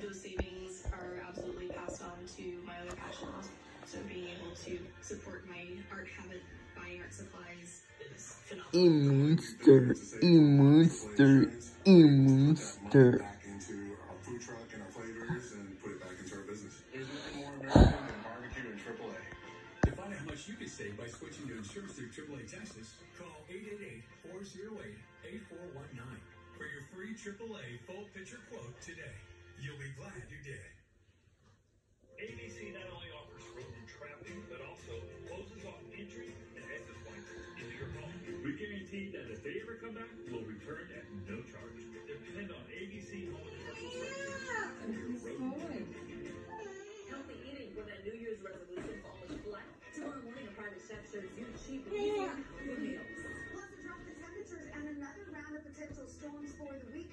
Those savings are absolutely passed on to my other passions. So being able to support my art habit, buying art supplies is phenomenal. A monster, a monster, a monster. back into our food truck and our flavors and put it back into our business. There's nothing more American than barbecue and AAA. To find out how much you can save by switching to insurance through AAA Texas, call 888-408-8419 for your free AAA full picture quote today. You'll be glad you did. ABC not only offers road traveling, but also closes off entry and exit points into your home. We guarantee that if they ever come back, we'll return at no charge. Depend on ABC Home and Commercial Services for Healthy eating with that New Year's resolution falls flat. Tomorrow morning, a private chef shows you cheap and easy meals. Plus, drop the temperatures and another round of potential storms for the week.